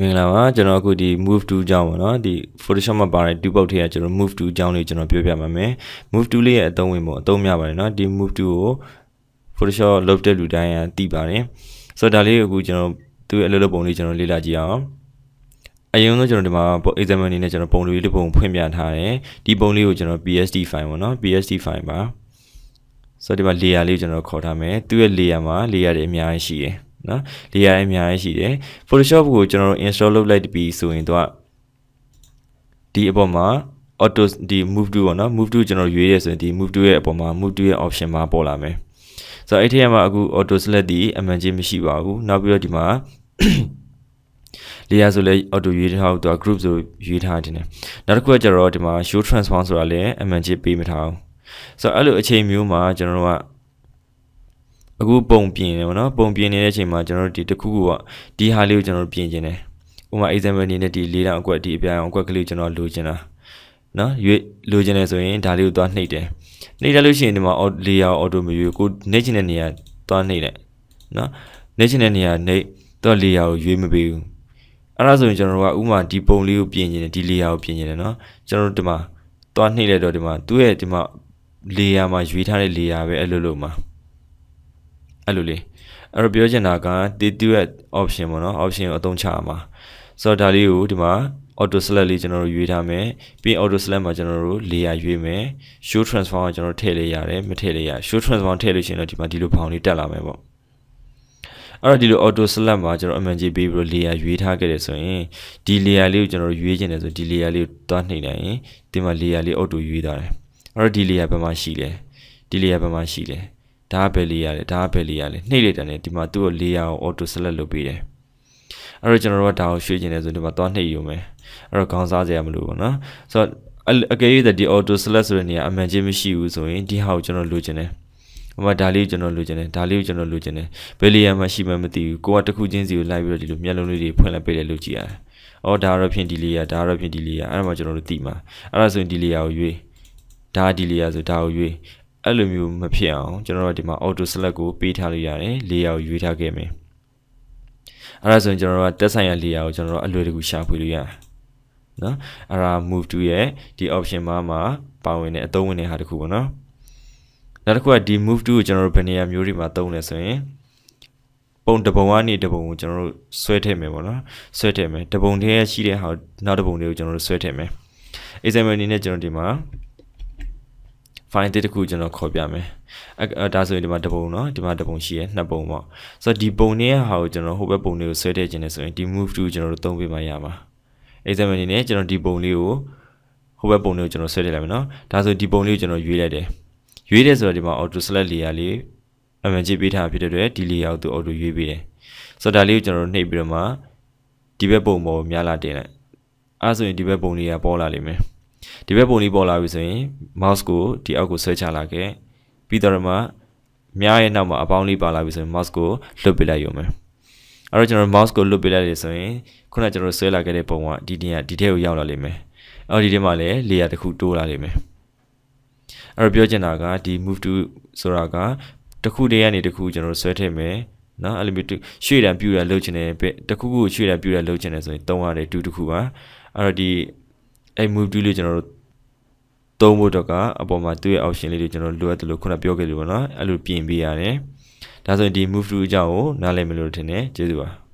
မင်္ဂလာပါကျွန်တော်အခုဒီ move to အကြောင်းပေါ့နော်ဒီ Photoshop မှာပါတဲ့ do ပုတ်ထဲကကျွန်တော် move to အကြောင်းလေးကျွန်တော်ပြောပြပါမယ် move to လေးရဲ့အသုံးဝင်ပေါ့အသုံးများပါတယ်နော်ဒီ move to ကို Photoshop လုပ်တဲ့လူတိုင်းကသိပါတယ်ဆိုတော့ဒါလေးကိုအခုကျွန်တော်သူ့ရဲ့အလုပ်လုပ်ပုံလေးကျွန်တော်လေ့လာကြည့်အောင်အရင်ဆုံးကျွန်တော်ဒီမှာ exam အနေနဲ့ကျွန်တော်ပုံလေးတစ်ပုံဖွင့်ပြထားတယ်ဒီပုံလေးကိုကျွန်တော် PSD file ပေါ့နော် PSD file ပါဆိုတော့ဒီမှာ layer လေးကျွန်တော်ခေါ်ထားမယ်သူ့ရဲ့ layer မှာ layer တွေအများကြီးရှိတယ် နော် layer အများကြီးရှိတယ် Photoshop ကိုကျွန်တော်တို့ install လုပ်လိုက်ပြီဆိုရင်တော့ဒီအပေါ်မှာ auto ဒီ move to ပေါ့နော် move to ကျွန်တော်ရွေးရဆိုရင်ဒီ move to ရဲ့အပေါ်မှာ move to ရဲ့ option မှာပေါ်လာမယ်ဆိုတော့အဲ့ထက်မှာအခု auto select ဒီအမှန်ချင်းမရှိပါဘူးနောက်ပြီးတော့ဒီမှာ layer ဆိုလဲ auto ရွေးထားတော့ group ဆိုရွေးထားတယ်နောက်တစ်ခုကကျတော့ဒီမှာ show transform ဆိုတာလည်းအမှန်ချင်းပေးမထားဘူးဆိုတော့အဲ့လိုအချိန်မျိုးမှာကျွန်တော်တို့က အခုပုံပြင်နေပေါ့နော်ပုံပြင်နေတဲ့အချိန်မှာကျွန်တော်တို့ဒီတစ်ခုခုကဒီဟာလေးကိုကျွန်တော်တို့ပြင်ကျင်တယ်ဥပမာ example အနေနဲ့ဒီလေးတောင်အကွက်ဒီအပြာရောင်အကွက်ကလေးကျွန်တော်လိုချင်တာနော်ရွေးလိုချင်တယ်ဆိုရင်ဒါလေးကိုသွားနှိပ်တယ်နှိပ်တယ်လို့ရှိရင်ဒီမှာ layer auto မရွေးကိုနှိပ်ချင်တဲ့နေရာသွားနှိပ်လိုက်နော်နှိပ်ချင်တဲ့နေရာနှိပ်တော့ layer ကိုရွေးမပေးဘူးအဲ့ဒါဆိုရင်ကျွန်တော်တို့ကဥမာဒီပုံလေးကိုပြင်ကျင်တယ်ဒီ layer ကိုပြင်ကျင်တယ်နော်ကျွန်တော်တို့ဒီမှာသွားနှိပ်လိုက်တော့ဒီမှာသူ့ရဲ့ဒီမှာ layer မှာရွေးထားတဲ့ layer ပဲအဲ့လိုလိုမှာ အဲ့လိုလေးအဲ့တော့ပြောချင်တာကဒီတူရဲ့ option ပေါ့နော် option ကိုအသုံးချရမှာဆိုတော့ဒါလေးကိုဒီမှာ auto select လေးကျွန်တော်တို့ရွေးထားမယ်ပြီး auto select မှာကျွန်တော်တို့ layer ရွေးမယ် show transform ကကျွန်တော်ထည့်လေးရတယ်မထည့်လေးရ show transform ထည့်လို့ရှိရင်တော့ဒီမှာဒီလိုဖောင်လေးတက်လာမယ်ပေါ့အဲ့တော့ဒီလို auto select မှာကျွန်တော် MNG ပေးပြီးတော့ layer ရွေးထားခဲ့တယ်ဆိုရင်ဒီ layer လေးကိုကျွန်တော်ရွေးချင်တယ်ဆိုဒီ layer လေးကိုတွားနှိပ်လိုက်ရင်ဒီမှာ layer လေး auto ရွေးသွားတယ်အဲ့တော့ဒီ layer ဘယ်မှာရှိလဲဒီ layer ဘယ်မှာရှိလဲ ဒါကဘယ်လေးရလဲဒါကဘယ်လေးရလဲနှိပ်လိုက်တယ်ဒီမှာသူ့ကို layer ကို auto select လုပ်ပေးတယ်အဲ့တော့ကျွန်တော်တို့ကဒါကိုရွှေ့ကျင်တယ်ဆိုဒီမှာသွားနှိပ်ယူမယ်အဲ့တော့ခေါင်းစားစရာမလိုဘူးเนาะဆိုတော့အကယ်၍ဒီ auto select ဆိုတဲ့နေရာအမှန်ချင်းမရှိဘူးဆိုရင်ဒီဟာကိုကျွန်တော်လိုချင်တယ်ဟိုမှာဒါလေးကိုကျွန်တော်လိုချင်တယ်ဒါလေးကိုကျွန်တော်လိုချင်တယ်ဘယ်လေးရမှရှိမှမသိဘူးကိုကတစ်ခုချင်းစီကိုလိုက်ပြီးတော့ဒီလိုမျက်လုံးလေးတွေဖွင့်လိုက်ပေးတယ်လို့ကြည့်ရတယ်။အော်ဒါတော့ဖြင့်ဒီလေးရဒါတော့ဖြင့်ဒီလေးရအဲ့ဒါမှကျွန်တော်တို့သိမှာအဲ့ဒါဆိုရင်ဒီလေးရကိုရွေးဒါဒီလေးရဆိုဒါကိုရွေး အဲ့လိုမျိုးမဖြစ်အောင်ကျွန်တော်တို့ဒီမှာ auto select ကိုပေးထားလို့ရတယ် layer ကိုရွေးထားခဲ့မယ်အဲ့ဒါဆိုရင်ကျွန်တော်တို့ကတက်ဆိုင်ရာ layer ကိုကျွန်တော်တို့အလွယ်တကူရှာဖွေလို့ရတယ်နော်အဲ့ဒါ move to ရဲ့ဒီ option မှာမှာပါဝင်တဲ့အသုံးဝင်တဲ့ဟာတခုပေါ့နော်နောက်တစ်ခုကဒီ move to ကိုကျွန်တော်တို့ဘယ်နေရာမျိုးတွေမှာသုံးလဲဆိုရင်ပုံတပုံကနေတပုံကိုကျွန်တော်တို့ဆွဲထည့်မယ်ပေါ့နော်ဆွဲထည့်မယ်တပုံတည်းရှိတဲ့ဟာနောက်တပုံတွေကိုကျွန်တော်တို့ဆွဲထည့်မယ် example အနေနဲ့ကျွန်တော်ဒီမှာ file တစ်ခုကျွန်တော်ခေါ်ပြမယ်အဲဒါဆိုရင်ဒီမှာတစ်ပုံเนาะဒီမှာတစ်ပုံရှိရနှစ်ပုံပေါ့ဆိုတော့ဒီပုံလေးရဲ့ဟာကိုကျွန်တော်ဟိုဘက်ပုံလေးကိုဆွဲထည့်ခြင်းနဲ့ဆိုရင်ဒီ move to ကျွန်တော်တို့သုံးပေးမှရပါ example အနေနဲ့ကျွန်တော်ဒီပုံလေးကိုဟိုဘက်ပုံလေးကိုကျွန်တော်ဆွဲထည့်လိုက်မယ်เนาะဒါဆိုဒီပုံလေးကိုကျွန်တော်ရွေးလိုက်တယ်ရွေးတယ်ဆိုတော့ဒီမှာ auto select layer လေးအမှန်ကြီးပေးထားဖြစ်တဲ့အတွက်ဒီ layer ကိုသူ auto ရွေးပေးတယ်ဆိုတော့ဒါလေးကိုကျွန်တော်နှိပ်ပြီးတော့မှဒီဘက်ပုံပေါ်များလာတင်လိုက်အဲဆိုရင်ဒီဘက်ပုံလေးကပေါ်လာလိမ့်မယ် ဒီဘက်ပုံလေးပေါ်လာပြီဆိုရင် mouse ကိုဒီအောက်ကိုဆွဲချလာခဲ့ပြီးတော့မှမြားရဲ့နောက်မှာအပေါင်းလေးပါလာပြီဆိုရင် mouse ကိုလွတ်ပစ်လိုက်ရုံပဲအဲ့တော့ကျွန်တော် mouse ကိုလွတ်ပစ်လိုက်ရဆိုရင်ခုနကကျွန်တော်ဆွဲလာခဲ့တဲ့ပုံကဒီတင်ကဒီထဲကိုရောက်လာလိမ့်မယ်အဲ့တော့ဒီထဲမှာလည်း layer တစ်ခုတိုးလာလိမ့်မယ်အဲ့တော့ပြောချင်တာကဒီ move to ဆိုတာကတစ်ခုတည်းကနေတစ်ခုကျွန်တော်ဆွဲထည့်မယ်နော်အဲ့လိုမျိုးရွှေ့တံပြူတာလုပ်ချင်တယ်တခုခုရွှေ့တံပြူတာလုပ်ချင်တယ်ဆိုရင်သုံးရတယ်တူတစ်ခုပါအဲ့တော့ဒီ အဲ့ move to လေးကျွန်တော်တို့သုံးဖို့တော့ကအပေါ်မှာသူ့ရဲ့ option လေးတွေကျွန်တော်လိုအပ်တယ်လို့ခုနပြောခဲ့လို့ပေါ့နော်အဲ့လိုပြင်ပေးရတယ်ဒါဆိုရင်ဒီ move to အကြောင်းကိုနားလည်မလို့ထင်တယ်ကျေးဇူးပါ